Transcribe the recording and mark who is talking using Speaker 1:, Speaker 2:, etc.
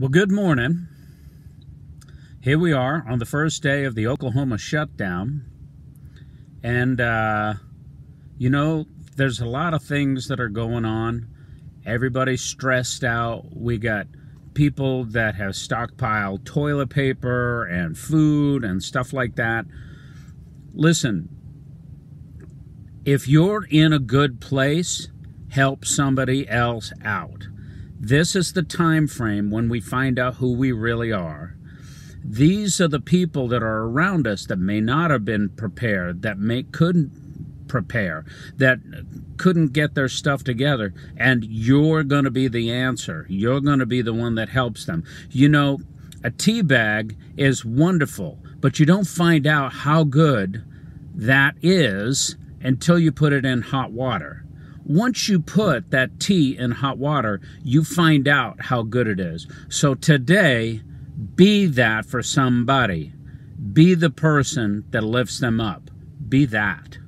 Speaker 1: Well, good morning. Here we are on the first day of the Oklahoma shutdown. And, uh, you know, there's a lot of things that are going on. Everybody's stressed out. We got people that have stockpiled toilet paper and food and stuff like that. Listen, if you're in a good place, help somebody else out this is the time frame when we find out who we really are. These are the people that are around us that may not have been prepared, that may couldn't prepare, that couldn't get their stuff together, and you're going to be the answer. You're going to be the one that helps them. You know, a tea bag is wonderful, but you don't find out how good that is until you put it in hot water. Once you put that tea in hot water, you find out how good it is. So today, be that for somebody. Be the person that lifts them up. Be that.